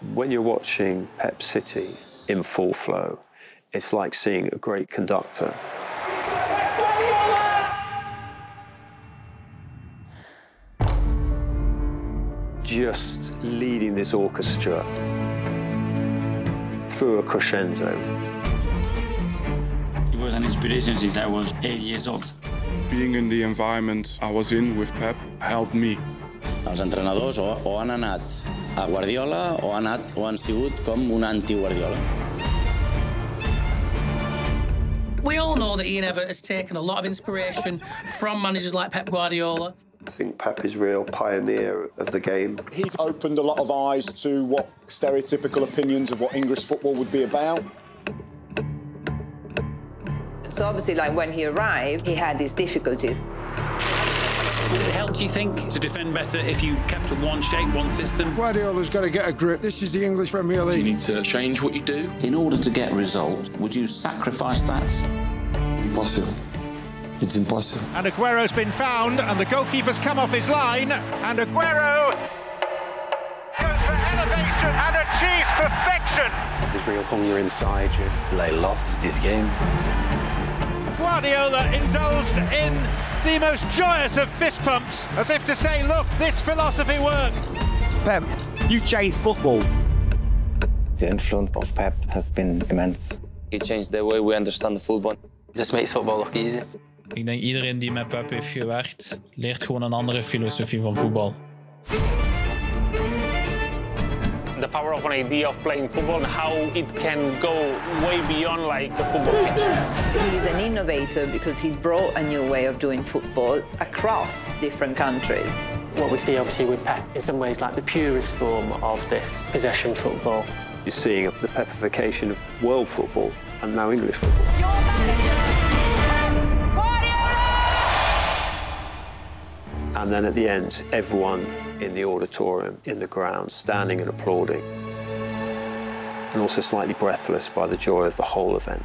When you're watching Pep City in full flow, it's like seeing a great conductor. Just leading this orchestra through a crescendo. It was an inspiration since I was eight years old. Being in the environment I was in with Pep helped me. Els entrenadors o, o han anat a Guardiola o han, anat, o han sigut com un anti-Guardiola. We all know that Ian Evatt has taken a lot of inspiration from managers like Pep Guardiola. I think Pep is a real pioneer of the game. He's opened a lot of eyes to what stereotypical opinions of what English football would be about. So obviously, like when he arrived, he had these difficulties. Would it help, do you think, to defend better if you kept to one shape, one system? Guardiola's got to get a grip. This is the English Premier League. You need to change what you do. In order to get results, would you sacrifice that? Impossible. It's impossible. And Aguero's been found, and the goalkeeper's come off his line, and Aguero goes for elevation and achieves perfection. There's real hunger inside you. I love this game. Guardiola indulged in the most joyous of fist pumps, as if to say, look, this philosophy works. Pep, you changed football. The influence of Pep has been immense. He changed the way we understand football. It just makes football look easy. Ik denk iedereen die met Pep heeft gewerkt, leert gewoon een andere filosofie van voetbal. The power of an idea of playing football and how it can go way beyond like a football pitch. He's an innovator because he brought a new way of doing football across different countries. What we see obviously with Pep in some ways like the purest form of this possession football. You're seeing the pepification of world football and now English football. And then at the end, everyone in the auditorium, in the ground, standing and applauding. And also slightly breathless by the joy of the whole event.